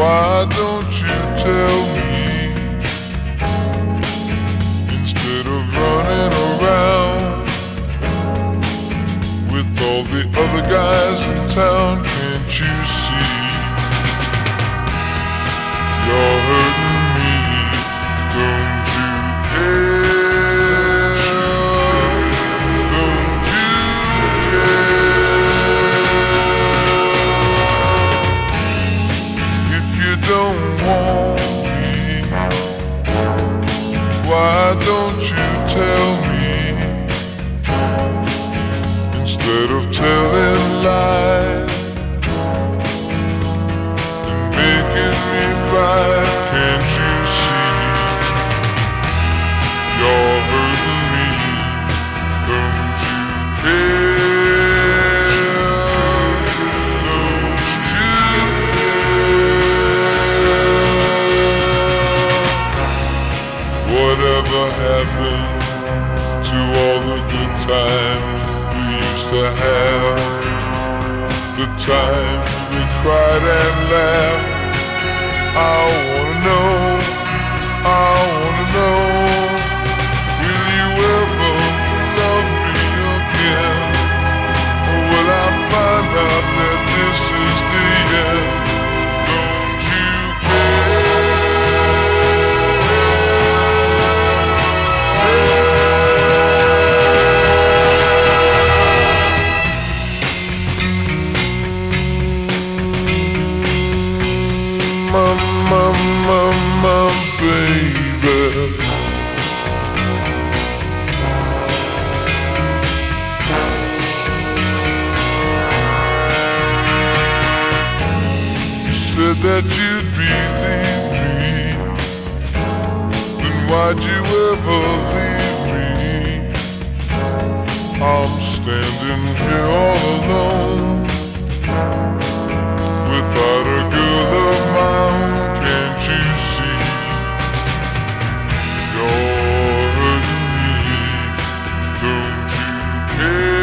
Why don't you tell me? Instead of running around With all the other guys in town Can't you see? Why don't you tell me? Instead of telling lies times we used to have? The times we cried and laughed. I wanna Mama, mama, baby. You said that you'd believe me. Then why'd you ever leave me? I'm standing here You're